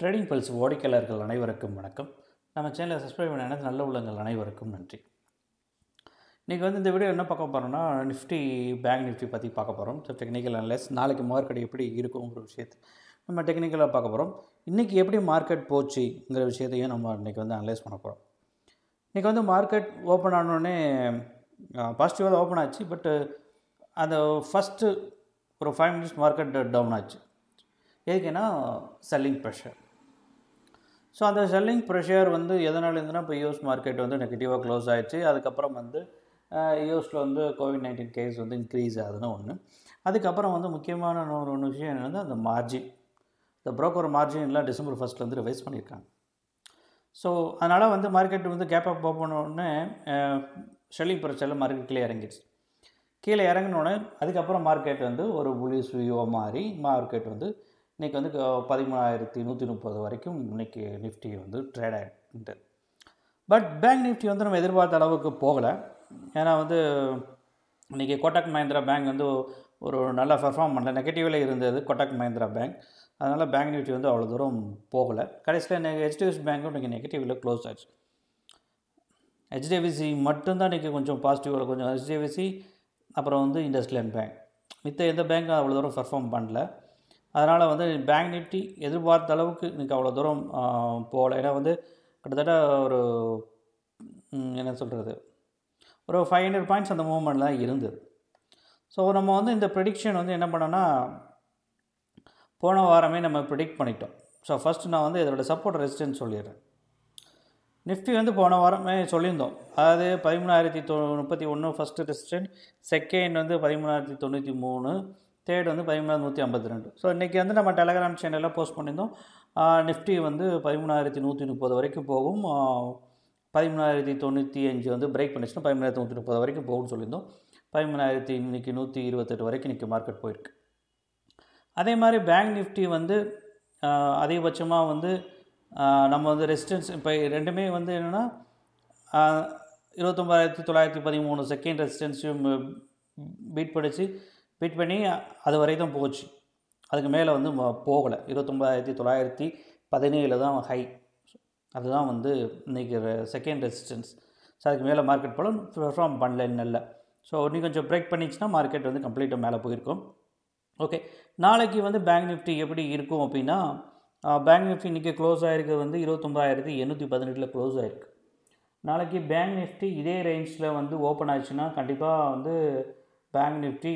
Trading pulse வாடிக்கையாளர்கள் அனைவருக்கும் வணக்கம். நம்ம சேனலை சப்ஸ்கிரைப் பண்ண நல்ல உள்ளங்கள் அனைவருக்கும் நன்றி. இன்றைக்கி வந்து இந்த வீடியோ என்ன பார்க்க போகிறோம்னா நிஃப்டி பேங்க் நிஃப்டி பற்றி பார்க்க போகிறோம் ஸோ டெக்னிக்கல் அனலைஸ் நாளைக்கு மார்க்கெட் எப்படி இருக்குங்கிற விஷயத்தை நம்ம டெக்னிக்கலாக பார்க்க போகிறோம் இன்றைக்கி எப்படி மார்க்கெட் போச்சுங்கிற விஷயத்தையும் நம்ம இன்றைக்கி வந்து அனலைஸ் பண்ண போகிறோம் இன்றைக்கி வந்து மார்க்கெட் ஓப்பன் ஆனோடனே பாசிட்டிவாக தான் ஓப்பன் ஆச்சு. பட்டு அந்த ஃபஸ்ட்டு ஒரு ஃபைவ் மினிட்ஸ் மார்க்கெட் டவுன் ஆச்சு. எதுக்குன்னா செல்லிங் ப்ரெஷர் ஸோ அந்த செல்லிங் ப்ரெஷர் வந்து எதனால் இருந்துன்னா இப்போ யூஎஸ் மார்க்கெட் வந்து நெகட்டிவாக க்ளோஸ் ஆயிடுச்சு. அதுக்கப்புறம் வந்து யூஎஸில் வந்து கோவிட் நைன்டீன் கேஸ் வந்து இன்க்ரீஸ் ஆகுதுன்னு ஒன்று அதுக்கப்புறம் வந்து முக்கியமான ஒரு ஒன்று விஷயம் என்னென்னா அந்த மார்ஜின் இந்த ப்ரோக்கர் மார்ஜின் எல்லாம் டிசம்பர் ஃபஸ்ட்லேருந்து ரிவைஸ் பண்ணியிருக்காங்க. ஸோ அதனால் வந்து மார்க்கெட் வந்து கேப் அப் உடனே செல்லிங் ப்ரெஷரில் மார்க்கெட் கீழே இறங்கிடுச்சு. கீழே இறங்கினோடனே அதுக்கப்புறம் மார்க்கெட் வந்து ஒரு புலிஸ் வியூவாக மாறி மார்க்கெட் வந்து இன்றைக்கி வந்து பதிமூணாயிரத்தி நூற்றி முப்பது வரைக்கும் இன்றைக்கி நிஃப்டி வந்து ட்ரேட் ஆகிட்டு பட் பேங்க் நிஃப்டி வந்து நம்ம எதிர்பார்த்த அளவுக்கு போகலை. ஏன்னா வந்து இன்றைக்கி கோட்டக் மஹிந்திரா பேங்க் வந்து ஒரு நல்ல பெர்ஃபார்ம் பண்ணல. நெகட்டிவில் இருந்தது கோட்டக் மஹிந்திரா பேங்க் அதனால் பேங்க் நிஃப்டி வந்து அவ்வளோ தூரம் போகலை. கடைசியில் எனக்கு ஹெச்டிஎஃப்சி பேங்க்கும் இன்றைக்கி நெகட்டிவில் க்ளோஸ் ஆச்சு. ஹெச்டிஎஃப்சி மட்டும்தான் இன்றைக்கி கொஞ்சம் பாசிட்டிவில் கொஞ்சம் ஹெச்டிஎஃப்சி அப்புறம் வந்து இண்டஸ்ட்ரியல் பேங்க் மித்த எந்த பேங்க்கும் அவ்வளோ தூரம் பெர்ஃபார்ம் பண்ணல. அதனால் வந்து பேங்க் நிஃப்டி எதிர்பார்த்த அளவுக்கு இன்றைக்கி அவ்வளோ தூரம் போகல. ஏன்னா வந்து கிட்டத்தட்ட ஒரு என்ன சொல்கிறது ஒரு ஃபைவ் ஹண்ட்ரட் பாயிண்ட்ஸ் அந்த மூவ்மெண்ட் தான் இருந்தது. ஸோ நம்ம வந்து இந்த ப்ரெடிக்ஷன் வந்து என்ன பண்ணோன்னா போன வாரமே நம்ம ப்ரிடிக்ட் பண்ணிட்டோம். ஸோ ஃபஸ்ட்டு நான் வந்து இதோட சப்போர்ட் ரெசிஸ்டன்ஸ் சொல்லிடுறேன். நிஃப்டி வந்து போன வாரமே சொல்லியிருந்தோம். அதாவது பதிமூணாயிரத்தி தொ முப்பத்தி ஒன்று ஃபஸ்ட்டு ரெசிஸ்டன்ட் செகண்ட் வந்து பதிமூணாயிரத்தி தொண்ணூற்றி மூணு தேர்ட் வந்து பதிமூணாயிரத்தி நூற்றி ஐம்பத்தி ரெண்டு. ஸோ இன்றைக்கி வந்து நம்ம டெலகிராம் சேனலில் போஸ்ட் பண்ணியிருந்தோம். நிஃப்டி வந்து பதிமூணாயிரத்தி நூற்றி முப்பது வரைக்கும் போகும். பதிமூணாயிரத்தி தொண்ணூற்றி அஞ்சு வந்து பிரேக் பண்ணிச்சுன்னா பதிமூணாயிரத்தி நூற்றி முப்பது வரைக்கும் போகும்னு சொல்லியிருந்தோம். பதிமூணாயிரத்தி இன்றைக்கி நூற்றி இருபத்தெட்டு வரைக்கும் இன்றைக்கி மார்க்கெட் போயிருக்கு. அதே மாதிரி பேங்க் நிஃப்டி வந்து அதிகபட்சமாக வந்து நம்ம வந்து ரெசிஸ்டன்ஸ் இப்போ ரெண்டுமே வந்து என்னென்னா இருபத்தொம்பதாயிரத்தி தொள்ளாயிரத்தி பதிமூணு செகண்ட் ரெசிஸ்டன்ஸையும் பீட் படித்து பிட் பண்ணி அது வரை தான் போச்சு. அதுக்கு மேலே வந்து போகலை. இருபத்தொம்பதாயிரத்தி தொள்ளாயிரத்தி பதினேழு தான் ஹை அதுதான் வந்து இன்றைக்கி செகண்ட் ரெசிஸ்டன்ஸ் ஸோ அதுக்கு மேலே மார்க்கெட் போல பெர்ஃபார்ம் பண்ணல நல்ல ஸோ இன்னும் கொஞ்சம் பிரேக் பண்ணிச்சுன்னா மார்க்கெட் வந்து கம்ப்ளீட்டாக மேலே போயிருக்கும். ஓகே நாளைக்கு வந்து பேங்க் நிஃப்டி எப்படி இருக்கும் அப்படின்னா பேங்க் நிஃப்டி இன்றைக்கி க்ளோஸ் ஆகிருக்கு வந்து இருபத்தொம்பதாயிரத்தி எண்ணூற்றி பதினெட்டில் க்ளோஸ் ஆகிருக்கு நாளைக்கு பேங்க் நிஃப்டி இதே ரேஞ்சில் வந்து ஓப்பன் ஆச்சுன்னா கண்டிப்பாக வந்து பேங்க் நிஃப்டி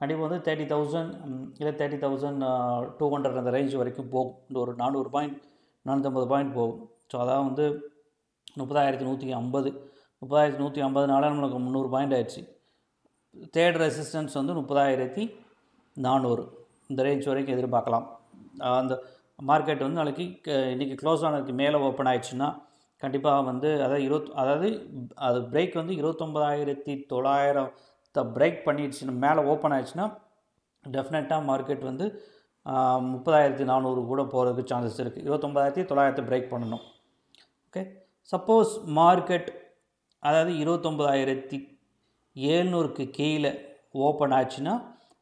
கண்டிப்பாக வந்து தேர்ட்டி தௌசண்ட் இல்லை தேர்ட்டி தௌசண்ட் டூ ஹண்ட்ரட் அந்த ரேஞ்ச் வரைக்கும் போகும். இந்த ஒரு நானூறு பாயிண்ட் நானூற்றம்பது பாயிண்ட் போகும். ஸோ அதான் வந்து முப்பதாயிரத்தி நூற்றி ஐம்பது. முப்பதாயிரத்தி நூற்றி ஐம்பதுனால நம்மளுக்கு முந்நூறு பாயிண்ட் ஆயிடுச்சு. தேர்ட் ரெசிஸ்டன்ஸ் வந்து முப்பதாயிரத்தி நானூறு. இந்த ரேஞ்ச் வரைக்கும் எதிர்பார்க்கலாம். அந்த மார்க்கெட் வந்து நாளைக்கு இன்றைக்கி க்ளோஸ் ஆனதுக்கு மேலே ஓப்பன் ஆயிடுச்சுன்னா கண்டிப்பாக வந்து அதாவது இருபத் அதாவது அது பிரேக் வந்து இருபத்தொம்பதாயிரத்தி தொள்ளாயிரத்தை பிரேக் பண்ணிடுச்சுன்னா மேலே ஓப்பன் ஆயிடுச்சுன்னா டெஃபினட்டாக மார்க்கெட் வந்து முப்பதாயிரத்தி நானூறு கூட போகிறதுக்கு சான்சஸ் இருக்குது இருபத்தொம்பதாயிரத்தி தொள்ளாயிரத்தை பிரேக் பண்ணணும். ஓகே சப்போஸ் மார்க்கெட் அதாவது இருபத்தொம்பதாயிரத்தி ஏழ்நூறுக்கு கீழே ஓப்பன் ஆச்சுன்னா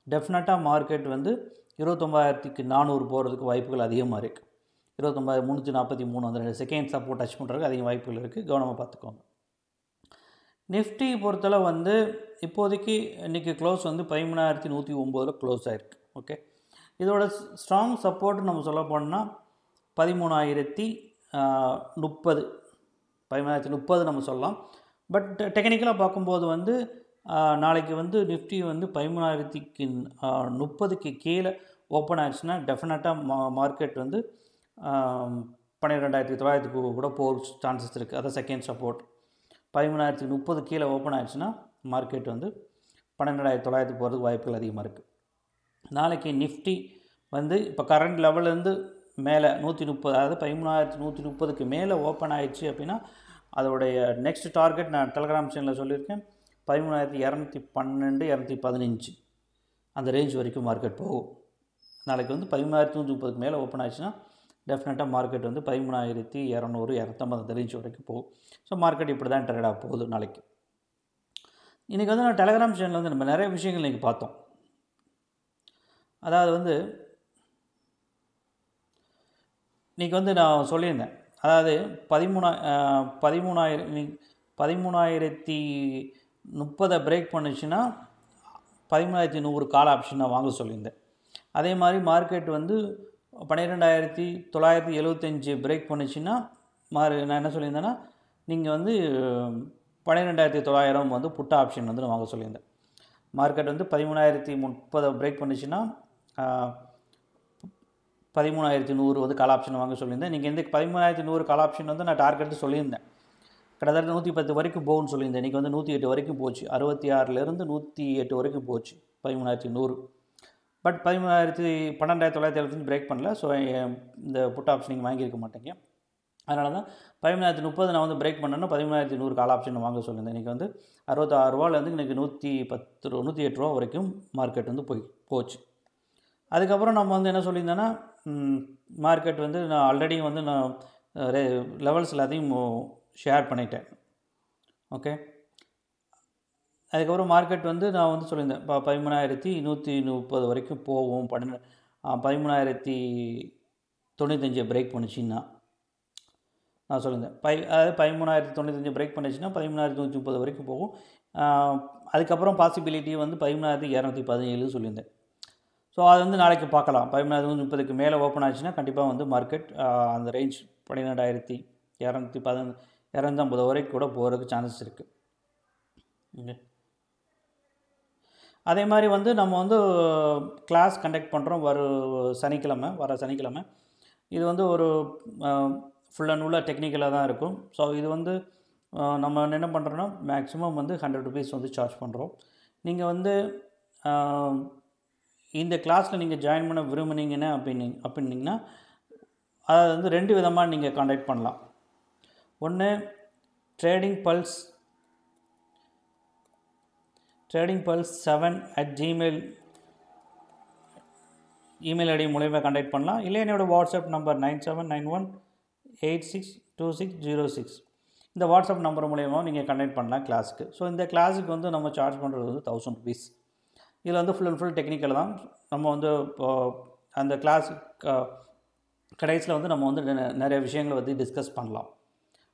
டெஃபினட்டாக மார்க்கெட் வந்து இருபத்தொம்பதாயிரத்துக்கு நானூறு போகிறதுக்கு வாய்ப்புகள் அதிகமாக இருக்குது இருபத்தொம்பது முந்நூற்றி நாற்பத்தி மூணு அந்த ரெண்டு செகண்ட் சப்போர்ட் டச் பண்ணுறதுக்கு அதிக வாய்ப்புகள் இருக்குது கவனமாக பார்த்துக்கோங்க. நிஃப்டி பொறுத்தளவு வந்து இப்போதைக்கு இன்றைக்கி க்ளோஸ் வந்து பதிமூணாயிரத்தி நூற்றி ஒம்போதில் க்ளோஸ் ஆகிருக்கு ஓகே இதோட ஸ்ட்ராங் சப்போர்ட் நம்ம சொல்ல போனால் பதிமூணாயிரத்தி முப்பது. பதிமூணாயிரத்தி முப்பது நம்ம சொல்லலாம். பட் டெக்னிக்கலாக பார்க்கும்போது வந்து நாளைக்கு வந்து நிஃப்டி வந்து பதிமூணாயிரத்திக்கு முப்பதுக்கு கீழே ஓப்பன் ஆயிடுச்சுன்னா டெஃபினட்டாக மா மார்க்கெட் வந்து பன்னிரெண்டாயிரத்தி தொள்ளாயிரத்துக்கு கூட போக சான்சஸ் இருக்குது அதான் செகண்ட் சப்போர்ட் பதிமூணாயிரத்தி முப்பது கீழே ஓப்பன் ஆச்சுன்னா மார்க்கெட் வந்து பன்னெண்டாயிரத்தி தொள்ளாயிரத்துக்கு போகிறதுக்கு வாய்ப்புகள் அதிகமாக இருக்குது நாளைக்கு நிஃப்டி வந்து இப்போ கரண்ட் லெவல்லேருந்து மேலே நூற்றி முப்பது அதாவது பதிமூணாயிரத்தி நூற்றி முப்பதுக்கு மேலே ஓப்பன் ஆயிடுச்சு அப்படின்னா அதோடைய நெக்ஸ்ட் டார்கெட் நான் டெலகிராம் சேனலில் சொல்லியிருக்கேன். பதிமூணாயிரத்தி இரநூத்தி பன்னெண்டு இரநூத்தி பதினஞ்சு அந்த ரேஞ்ச் வரைக்கும் மார்க்கெட் போகும். நாளைக்கு வந்து பதிமூணாயிரத்தி நூற்றி முப்பதுக்கு மேலே ஓப்பன் ஆச்சுன்னா டெஃபினட்டாக மார்க்கெட் வந்து பதிமூணாயிரத்தி இரநூறு இரநூத்தம்பது ரேஞ்ச் வரைக்கும் போகும். ஸோ மார்க்கெட் இப்படி தான் ட்ரேடாக போகுது நாளைக்கு. இன்றைக்கி வந்து நான் டெலகிராம் சேனலில் வந்து நம்ம நிறைய விஷயங்கள் இன்றைக்கி பார்த்தோம். அதாவது வந்து இன்றைக்கி வந்து நான் சொல்லியிருந்தேன். அதாவது பதிமூணா பதிமூணாயிரம் இன்னைக்கு பதிமூணாயிரத்தி முப்பதை பிரேக் பண்ணுச்சுன்னா பதிமூணாயிரத்தி நூறு கால் ஆப்ஷன் நான் வாங்க சொல்லியிருந்தேன். அதே மாதிரி மார்க்கெட் வந்து பன்னிரெண்டாயிரத்தி தொள்ளாயிரத்தி எழுவத்தஞ்சு பிரேக் பண்ணுச்சுன்னா மாறு நான் என்ன சொல்லியிருந்தேன்னா நீங்கள் வந்து பன்னிரெண்டாயிரத்தி தொள்ளாயிரம் வந்து புட்டா ஆப்ஷன் வந்து நான் வாங்க சொல்லியிருந்தேன். மார்க்கெட் வந்து பதிமூணாயிரத்தி முப்பதை பிரேக் பண்ணுச்சுன்னா பதிமூணாயிரத்தி நூறு வந்து கால் ஆப்ஷன் வாங்க சொல்லியிருந்தேன். நீங்கள் இந்த பதிமூணாயிரத்தி நூறு கால் ஆப்ஷன் வந்து நான் டார்கெட்டு சொல்லியிருந்தேன். கிட்டத்தட்ட நூற்றி பத்து வரைக்கும் போகும்னு சொல்லியிருந்தேன். இன்றைக்கி வந்து நூற்றி எட்டு வரைக்கும் போச்சு. அறுபத்தி ஆறுலேருந்து நூற்றி எட்டு வரைக்கும் போச்சு. பதிமூணாயிரத்தி நூறு. பட் பதிமூணாயிரத்தி பன்னெண்டாயிரத்தி தொள்ளாயிரத்தி எழுபத்தஞ்சு பிரேக் பண்ணல. ஸோ இந்த புட் ஆப்ஷன் நீங்கள் வாங்கியிருக்க மாட்டீங்க. அதனால தான் பதிமூணாயிரத்தி முப்பது நான் வந்து பிரேக் பண்ணேன்னா பதிமூணாயிரத்தி நூறு கால் ஆப்ஷன் வாங்க சொல்லியிருந்தேன். இன்றைக்கி வந்து அறுபத்தாறு ரூபாலேருந்து இன்றைக்கி நூற்றி பத்து ரூபா நூற்றி எட்டு ரூபா வரைக்கும் மார்க்கெட் வந்து போய் போச்சு. அதுக்கப்புறம் நம்ம வந்து என்ன சொல்லியிருந்தேன்னா மார்க்கெட் வந்து நான் ஆல்ரெடி வந்து நான் லெவல்ஸ் எல்லாத்தையும் ஷேர் பண்ணிட்டேன். ஓகே அதுக்கப்புறம் மார்க்கெட் வந்து நான் வந்து சொல்லியிருந்தேன் இப்போ பதிமூணாயிரத்தி நூற்றி முப்பது வரைக்கும் போகும் பன்னெண்டு பதிமூணாயிரத்தி தொண்ணூத்தஞ்சை பிரேக் பண்ணுச்சின்னா நான் சொல்லியிருந்தேன். பை அதாவது பதிமூணாயிரத்தி தொண்ணூத்தஞ்சு பிரேக் பண்ணிச்சுன்னா பதிமூணாயிரத்தி நூற்றி முப்பது வரைக்கும் போகும். அதுக்கப்புறம் பாசிபிலிட்டி வந்து பதிமூணாயிரத்தி இரநூத்தி பதினேழு சொல்லியிருந்தேன். ஸோ அது வந்து நாளைக்கு பார்க்கலாம். பதிமூணாயிரத்தி நூற்றி முப்பதுக்கு மேலே ஓப்பன் ஆச்சுன்னா கண்டிப்பாக வந்து மார்க்கெட் அந்த ரேஞ்ச் பன்னிரெண்டாயிரத்தி இரநூத்தி பதின இரநூத்தம்பது வரைக்கும் கூட போகிறதுக்கு சான்சஸ் இருக்குது ஓகே அதே மாதிரி வந்து நம்ம வந்து கிளாஸ் கண்டக்ட் பண்ணுறோம் வர சனிக்கிழமை வர சனிக்கிழமை. இது வந்து ஒரு ஃபுல் அண்ட் ஃபுல்லாக டெக்னிக்கலாக தான் இருக்கும். ஸோ இது வந்து நம்ம என்ன பண்ணுறோன்னா மேக்ஸிமம் வந்து ஹண்ட்ரட் ருபீஸ் வந்து சார்ஜ் பண்ணுறோம் நீங்கள் வந்து இந்த கிளாஸில் நீங்கள் ஜாயின் பண்ண விரும்புனீங்கன்னா அப்படின்னு அப்படின்னீங்கன்னா அதை வந்து ரெண்டு விதமாக நீங்கள் காண்டாக்ட் பண்ணலாம். ஒன்று trading pulse trading pulse seven at Gmail email ID மூலயமா காண்டாக்ட் பண்ணலாம். இல்லை என்னோடய WhatsApp number nine seven nine one eight six two six zero six இந்த வாட்ஸ்அப் நம்பர் மூலயமா நீங்கள் கண்டக்ட் பண்ணலாம் கிளாஸுக்கு ஸோ இந்த கிளாஸுக்கு வந்து நம்ம சார்ஜ் பண்ணுறது வந்து தௌசண்ட் ருபீஸ் இதில் வந்து ஃபுல் அண்ட் ஃபுல் டெக்னிக்கல் தான். நம்ம வந்து இப்போ அந்த கிளாஸ் கடைசியில் வந்து நம்ம வந்து நிறைய விஷயங்களை வந்து டிஸ்கஸ் பண்ணலாம்.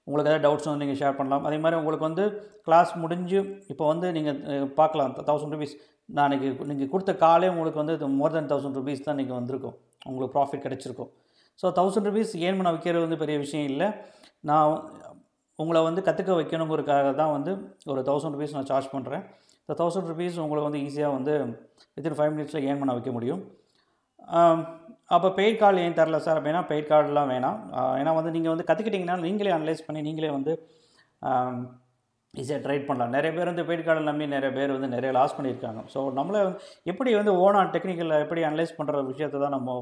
உங்களுக்கு ஏதாவது டவுட்ஸ் வந்து நீங்கள் ஷேர் பண்ணலாம். அதே மாதிரி உங்களுக்கு வந்து கிளாஸ் முடிஞ்சு இப்போ வந்து நீங்கள் பார்க்கலாம். தௌசண்ட் ருபீஸ் நான் நீங்கள் கொடுத்த காலே உங்களுக்கு வந்து மோர் தென் தௌசண்ட் ருபீஸ் தான் நீங்கள் வந்திருக்கும். உங்களுக்கு ப்ராஃபிட் கிடச்சிருக்கும். ஸோ தௌசண்ட் ருபீஸ் ஏன் பண்ண வைக்கிறது வந்து பெரிய விஷயம் இல்லை. நான் உங்களை வந்து கற்றுக்க வைக்கணுங்கிறதுக்காக தான் வந்து ஒரு தௌசண்ட் ருபீஸ் நான் சார்ஜ் பண்ணுறேன் இந்த தௌசண்ட் ருபீஸ் உங்களை வந்து ஈஸியாக வந்து வித்தின் ஃபைவ் மினிட்ஸில் ஏன் பண்ண வைக்க முடியும். அப்போ பெய்ட் கார்டு ஏன் தரல சார் அப்படின்னா பெய்ட் கார்டெலாம் வேணாம். ஏன்னா வந்து நீங்கள் வந்து கற்றுக்கிட்டிங்கன்னா நீங்களே அனலைஸ் பண்ணி நீங்களே வந்து ஈஸியாக ட்ரைட் பண்ணலாம். நிறைய பேர் வந்து பெய்ட் கார்டை நம்பி நிறைய பேர் வந்து நிறைய லாஸ் பண்ணியிருக்காங்க. ஸோ நம்மளே எப்படி வந்து ஓனாக டெக்னிக்கலில் எப்படி அனலைஸ் பண்ணுற விஷயத்தை தான் நம்ம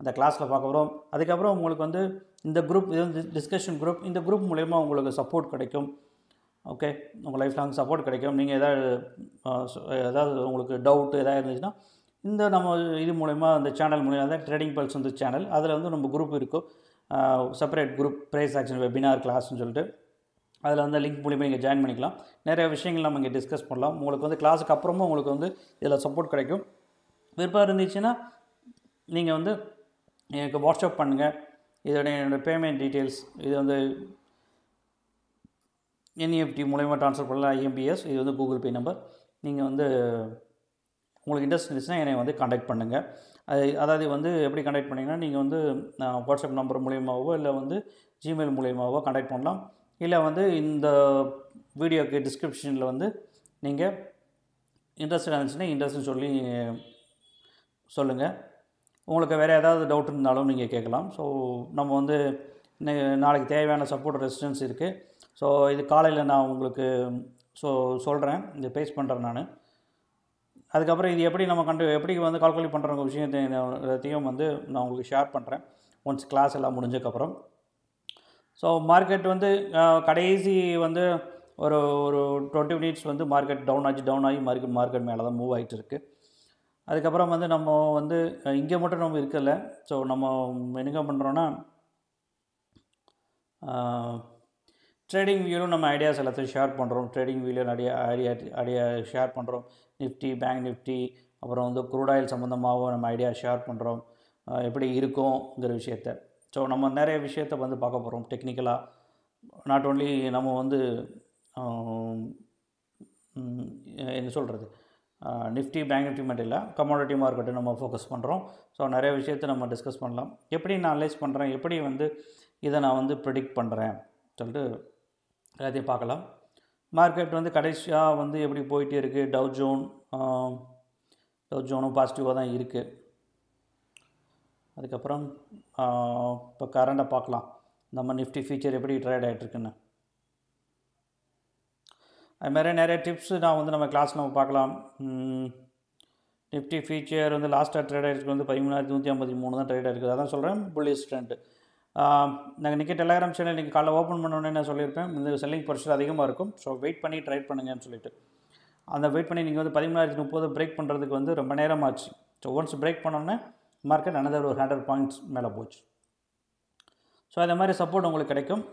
அந்த கிளாஸில் பார்க்க போகிறோம் அதுக்கப்புறம் உங்களுக்கு வந்து இந்த குரூப் இது வந்து டிஸ்கஷன் குரூப் இந்த குரூப் மூலயமா உங்களுக்கு சப்போர்ட் கிடைக்கும். ஓகே உங்கள் லைஃப் லாங் சப்போர்ட் கிடைக்கும் நீங்கள் எதாவது ஏதாவது உங்களுக்கு டவுட்டு எதாவது இருந்துச்சுன்னா இந்த நம்ம இது மூலயமா அந்த சேனல் மூலயமா தான் ட்ரேடிங் பல்ஸ் வந்து சேனல் அதில் வந்து நம்ம குரூப் இருக்கும். Separate group price action webinar கிளாஸ்னு சொல்லிட்டு. அதில் வந்து லிங்க் மூலியமாக நீங்கள் ஜாயின் பண்ணிக்கலாம். நிறைய விஷயங்கள் நம்ம இங்கே டிஸ்கஸ் பண்ணலாம். உங்களுக்கு வந்து கிளாஸுக்கு அப்புறமும் உங்களுக்கு வந்து இதில் சப்போர்ட் கிடைக்கும். விருப்பம் இருந்துச்சுன்னா நீங்கள் வந்து எனக்கு வாட்ஸ்அப் பண்ணுங்கள் இதோடைய என்னோடய பேமெண்ட் டீட்டெயில்ஸ் இது வந்து என்இஎஃப்டி மூலயமா ட்ரான்ஸ்ஃபர் பண்ணலாம். ஐஎம்பிஎஸ் இது வந்து கூகுள் பே நம்பர் நீங்கள் வந்து உங்களுக்கு இன்ட்ரெஸ்ட் இருந்துச்சுன்னா என்னை வந்து காண்டாக்ட் பண்ணுங்கள் அது அதாவது வந்து எப்படி காண்டாக்ட் பண்ணிங்கன்னா நீங்கள் வந்து வாட்ஸ்அப் நம்பர் மூலியமாகவோ இல்லை வந்து ஜிமெயில் மூலியமாகவோ காண்டாக்ட் பண்ணலாம். இல்லை வந்து இந்த வீடியோக்கு டிஸ்கிரிப்ஷனில் வந்து நீங்கள் இன்ட்ரெஸ்டாக இருந்துச்சுன்னா இன்ட்ரெஸ்ட்னு சொல்லி சொல்லுங்கள் உங்களுக்கு வேறு ஏதாவது டவுட் இருந்தாலும் நீங்கள் கேட்கலாம். ஸோ நம்ம வந்து நாளைக்கு தேவையான சப்போர்ட் ரெசிஸ்டன்ஸ் இருக்குது ஸோ இது காலையில் நான் உங்களுக்கு ஸோ சொல்கிறேன் இது பேஸ் பண்ணுறேன் நான். அதுக்கப்புறம் இது எப்படி நம்ம கண்டு எப்படி வந்து கால்குலேட் பண்ணுற விஷயத்தை எல்லாத்தையும் வந்து நான் உங்களுக்கு ஷேர் பண்ணுறேன் ஒன்ஸ் கிளாஸ் எல்லாம் முடிஞ்சதுக்கப்புறம். ஸோ மார்க்கெட் வந்து கடைசி வந்து ஒரு ஒரு டுவெண்ட்டி மினிட்ஸ் வந்து மார்க்கெட் டவுன் ஆச்சு டவுன் ஆகி மார்க்கெட் மார்க்கெட் மேலே தான் மூவ் ஆகிட்டு இருக்குது அதுக்கப்புறம் வந்து நம்ம வந்து இங்கே மட்டும் நம்ம இருக்கல. ஸோ நம்ம என்னங்க பண்ணுறோன்னா ட்ரேடிங் வியூலும் நம்ம ஐடியாஸ் எல்லாத்தையும் ஷேர் பண்ணுறோம் ட்ரேடிங் வியூவில் நிறைய ஐடியா ஐடியா ஷேர் பண்ணுறோம் நிஃப்டி பேங்க் நிஃப்டி அப்புறம் வந்து குரூட் ஆயில் சம்மந்தமாகவும் நம்ம ஐடியா ஷேர் பண்ணுறோம் எப்படி இருக்கும்ங்கிற விஷயத்த. ஸோ நம்ம நிறைய விஷயத்தை வந்து பார்க்க போகிறோம் டெக்னிக்கலாக நாட் ஓன்லி நம்ம வந்து என்ன சொல்கிறது நிஃப்டி பேங்க் நிஃப்டி மட்டும் இல்லை கமாடிட்டி மார்க்கெட்டு நம்ம ஃபோக்கஸ் பண்ணுறோம் ஸோ நிறைய விஷயத்தை நம்ம டிஸ்கஸ் பண்ணலாம். எப்படி நான் அனலைஸ் பண்ணுறேன் எப்படி வந்து இதை நான் வந்து ப்ரிடிக்ட் பண்ணுறேன் சொல்லிட்டு எல்லாத்தையும் பார்க்கலாம். மார்க்கெட் வந்து கடைசியாக வந்து எப்படி போயிட்டே இருக்குது டவ் ஜோன் டவ் ஜோனும் பாசிட்டிவாக தான் இருக்குது அதுக்கப்புறம் இப்போ கரண்டை பார்க்கலாம். நம்ம நிஃப்டி ஃபியூச்சர் எப்படி ட்ரேட் ஆகிட்டுருக்குன்னு அதுமாதிரி நிறைய டிப்ஸு நான் வந்து நம்ம கிளாஸ் நம்ம பார்க்கலாம். நிஃப்டி ஃபியூச்சர் வந்து லாஸ்ட்டாக ட்ரேட் ஆகிருக்கு வந்து பதிமூணாயிரத்தி நூற்றி ஐம்பத்தி மூணு தான் ட்ரேட் ஆகிருக்குது அதான் சொல்கிறேன் புல்லிஸ் ட்ரெண்ட் நாங்கள் இன்றைக்கி டெலகிராம் சேனல் இன்றைக்கி காலைல ஓப்பன் பண்ணோன்னே நான் சொல்லியிருப்பேன். இந்த செல்லிங் ப்ரொஷர் அதிகமாக இருக்கும். ஸோ வெயிட் பண்ணி ட்ரை பண்ணுங்கன்னு சொல்லிட்டு. அந்த வெயிட் பண்ணி நீங்கள் வந்து பதிமூணாயிரத்தி முப்பது பிரேக் பண்ணுறதுக்கு வந்து ரொம்ப நேரம் ஆச்சு ஸோ ஒன்ஸ் பிரேக் பண்ணோன்னே மார்க்கெட் அனதர் ஒரு ஹண்ட்ரட் பாயிண்ட்ஸ் மேலே போச்சு. ஸோ அதே மாதிரி சப்போர்ட் உங்களுக்கு கிடைக்கும்.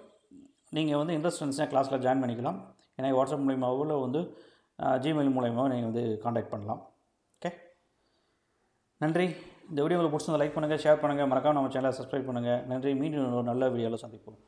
நீங்கள் வந்து இன்ட்ரெஸ்ட் இருந்துச்சுன்னா கிளாஸில் ஜாயின் பண்ணிக்கலாம். ஏன்னா வாட்ஸ்அப் மூலியமாகவோ இல்லை வந்து ஜிமெயில் மூலியமாகவோ நீங்கள் வந்து காண்டாக்ட் பண்ணலாம். ஓகே நன்றி. இந்த வீடியோ உங்களுக்கு பிடிச்சிருந்தா லைக் பண்ணுங்கள் ஷேர் பண்ணுங்கள் மறக்காம நம்ம சேனலை சப்ஸ்கிரைப் பண்ணுங்கள் நன்றி. மீண்டும் ஒரு நல்ல வீடியோவில் சந்திப்போம்.